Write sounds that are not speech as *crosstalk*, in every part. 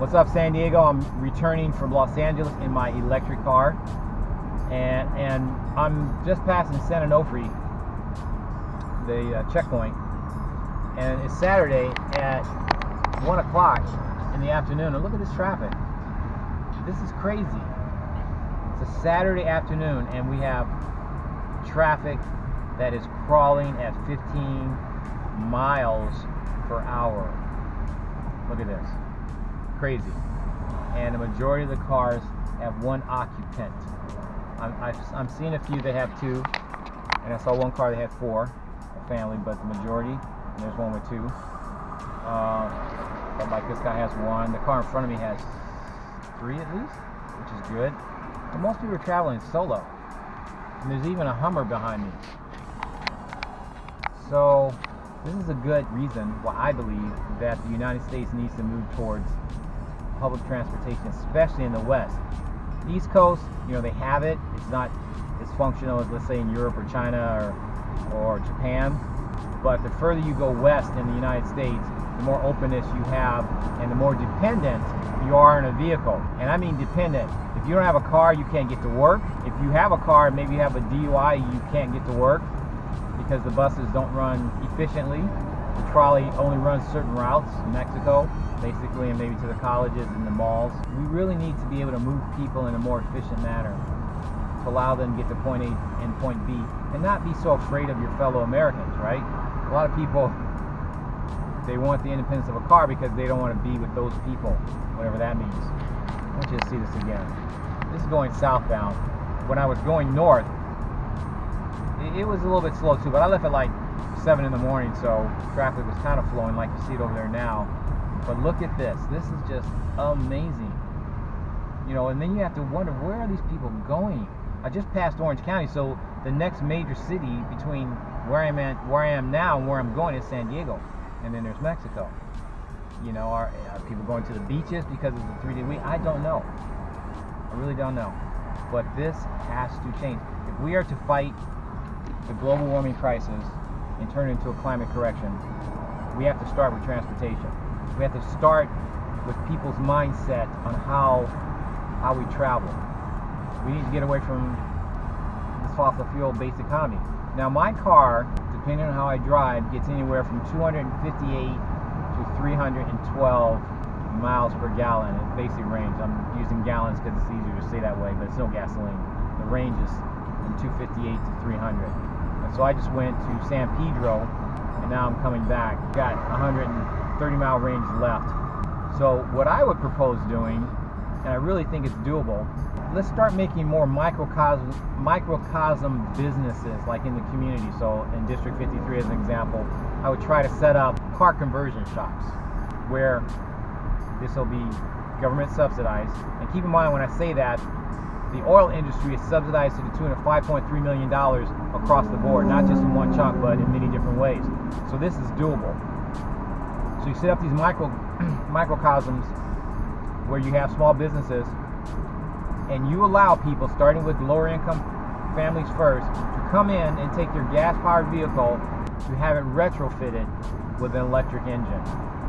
What's up, San Diego? I'm returning from Los Angeles in my electric car, and and I'm just passing San Onofre, the uh, checkpoint, and it's Saturday at one o'clock in the afternoon. And look at this traffic. This is crazy. It's a Saturday afternoon, and we have traffic that is crawling at 15 miles per hour. Look at this. Crazy. And the majority of the cars have one occupant. I'm, I'm seeing a few that have two, and I saw one car that had four, a family, but the majority, there's one with two. Uh, like this guy has one. The car in front of me has three at least, which is good. But most people are traveling solo. And there's even a Hummer behind me. So this is a good reason why I believe that the United States needs to move towards public transportation, especially in the West. East Coast, you know, they have it. It's not as functional as, let's say, in Europe or China or, or Japan. But the further you go west in the United States, the more openness you have and the more dependent you are on a vehicle. And I mean dependent. If you don't have a car, you can't get to work. If you have a car, maybe you have a DUI, you can't get to work because the buses don't run efficiently. Trolley only runs certain routes in Mexico, basically, and maybe to the colleges and the malls. We really need to be able to move people in a more efficient manner to allow them to get to point A and point B and not be so afraid of your fellow Americans, right? A lot of people, they want the independence of a car because they don't want to be with those people, whatever that means. I want you to see this again. This is going southbound. When I was going north, it, was a little bit slow too, but I left at like 7 in the morning, so traffic was kind of flowing like you see it over there now. But look at this. This is just amazing. You know, and then you have to wonder where are these people going? I just passed Orange County, so the next major city between where I'm at, where I am now, and where I'm going is San Diego, and then there's Mexico. You know, are, are people going to the beaches because of the three-day week? I don't know. I really don't know. But this has to change. If we are to fight the global warming crisis and turn it into a climate correction, we have to start with transportation. We have to start with people's mindset on how how we travel. We need to get away from this fossil fuel based economy. Now my car, depending on how I drive, gets anywhere from 258 to 312 miles per gallon in basic range. I'm using gallons because it's easier to say that way, but it's no gasoline. The range is from 258 to 300. So I just went to San Pedro, and now I'm coming back. Got 130 mile range left. So what I would propose doing, and I really think it's doable, let's start making more microcosm microcosm businesses like in the community. So in District 53 as an example, I would try to set up car conversion shops where this will be government subsidized. And keep in mind when I say that, the oil industry is subsidized to the tune of $5.3 million across the board, not just in one chunk, but in many different ways. So this is doable. So you set up these micro *clears throat* microcosms where you have small businesses and you allow people, starting with lower income families first, to come in and take your gas powered vehicle to have it retrofitted with an electric engine.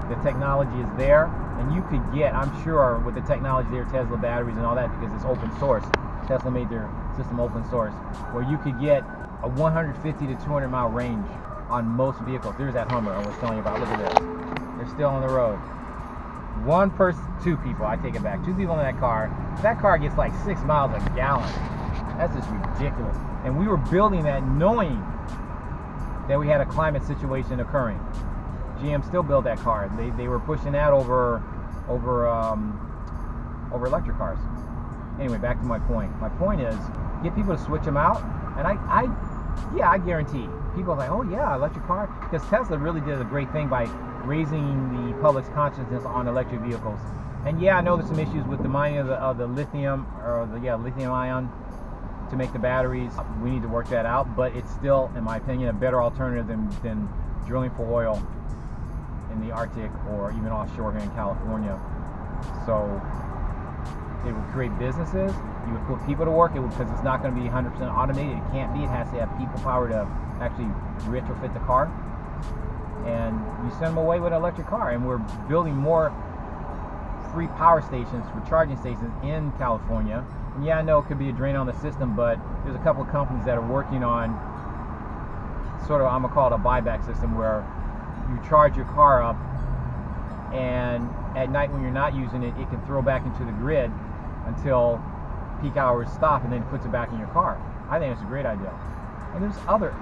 The technology is there, and you could get, I'm sure, with the technology there, Tesla batteries and all that, because it's open source. Tesla made their system open source, where you could get a 150 to 200 mile range on most vehicles. There's that Hummer I was telling you about. Look at this. They're still on the road. One person, two people, I take it back. Two people in that car. That car gets like six miles a gallon. That's just ridiculous. And we were building that knowing that we had a climate situation occurring. GM still built that car. They, they were pushing that over over um, over electric cars. Anyway, back to my point. My point is get people to switch them out, and I, I yeah, I guarantee people are like, oh yeah, electric car, because Tesla really did a great thing by raising the public's consciousness on electric vehicles. And yeah, I know there's some issues with the mining of the, of the lithium or the yeah lithium ion to make the batteries. We need to work that out, but it's still, in my opinion, a better alternative than, than drilling for oil in the Arctic or even offshore here in California. So it would create businesses. You would put people to work. It because it's not going to be 100% automated. It can't be. It has to have people power to actually retrofit the car. And you send them away with an electric car. And we're building more free power stations for charging stations in California. And yeah, I know it could be a drain on the system, but there's a couple of companies that are working on sort of, I'm gonna call it a buyback system where you charge your car up and at night when you're not using it, it can throw back into the grid until peak hours stop and then puts it back in your car. I think it's a great idea. And there's other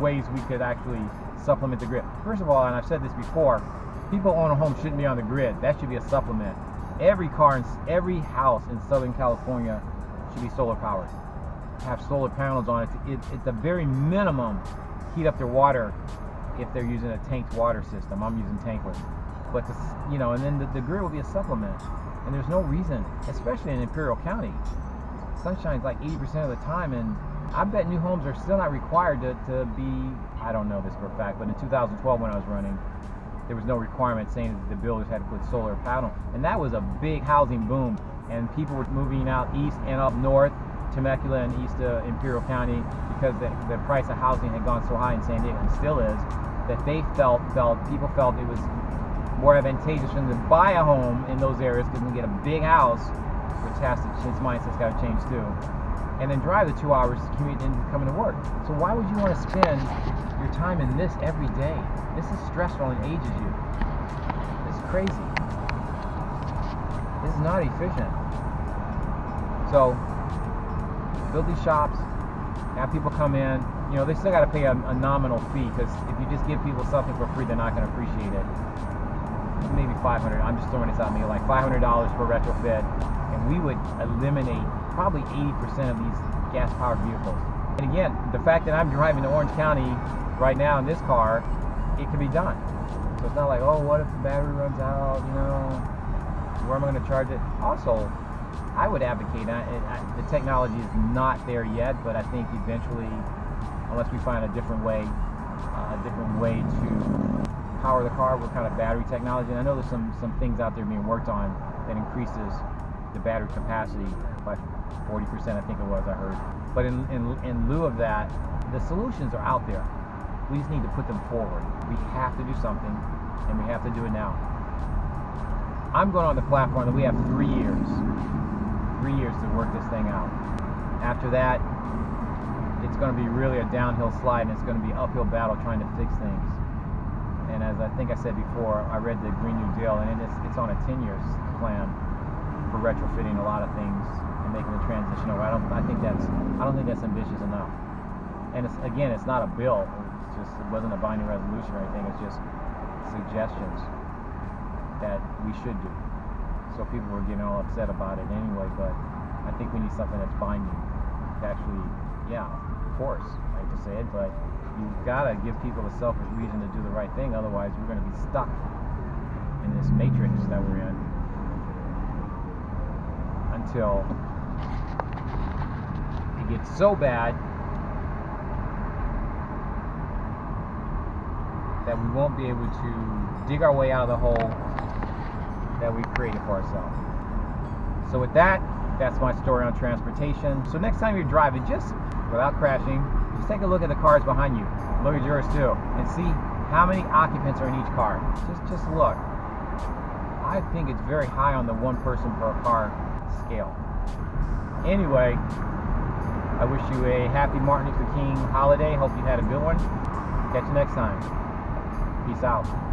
ways we could actually supplement the grid. First of all, and I've said this before, people own a home shouldn't be on the grid. That should be a supplement. Every car, in, every house in Southern California should be solar powered. Have solar panels on it. it at the very minimum, heat up their water if they're using a tanked water system. I'm using tankless. But, the, you know, and then the, the grid will be a supplement. And there's no reason, especially in Imperial County, sun shines like 80% of the time and I bet new homes are still not required to, to be, I don't know this for a fact, but in 2012 when I was running, there was no requirement saying that the builders had to put solar panel. And that was a big housing boom. And people were moving out east and up north, Temecula and east of Imperial County, because the, the price of housing had gone so high in San Diego, and still is, that they felt, felt people felt it was more advantageous for them to buy a home in those areas because they get a big house, which has to, his mindset's got to change too and then drive the two hours to commute into coming to work. So why would you want to spend your time in this every day? This is stressful and ages you. This is crazy. This is not efficient. So build these shops, have people come in. You know, they still got to pay a, a nominal fee because if you just give people something for free, they're not going to appreciate it. Maybe 500. I'm just throwing this out. Maybe like $500 for retrofit, and we would eliminate probably 80% of these gas-powered vehicles. And again, the fact that I'm driving to Orange County right now in this car, it can be done. So it's not like, oh, what if the battery runs out? You know, where am I going to charge it? Also, I would advocate. I, I, the technology is not there yet, but I think eventually, unless we find a different way, uh, a different way to power the car with kind of battery technology. And I know there's some some things out there being worked on that increases the battery capacity by 40%, I think it was, I heard. But in, in, in lieu of that, the solutions are out there. We just need to put them forward. We have to do something, and we have to do it now. I'm going on the platform that we have three years, three years to work this thing out. After that, it's going to be really a downhill slide, and it's going to be uphill battle trying to fix things. And as I think I said before, I read the Green New Deal, and it's, it's on a 10 years plan for retrofitting a lot of things and making the transition over. I don't. I think that's. I don't think that's ambitious enough. And it's again, it's not a bill. It's just it wasn't a binding resolution or anything. It's just suggestions that we should do. So people were getting all upset about it anyway. But I think we need something that's binding. To actually, yeah, of course, I hate to say it, but you've got to give people a selfish reason to do the right thing. Otherwise, we're going to be stuck in this matrix that we're in until it gets so bad that we won't be able to dig our way out of the hole that we've created for ourselves. So with that, that's my story on transportation. So next time you're driving, just without crashing, just take a look at the cars behind you. Look at yours too, and see how many occupants are in each car. Just just look. I think it's very high on the one person per car scale. Anyway, I wish you a happy Martin Luther King holiday. Hope you had a good one. Catch you next time. Peace out.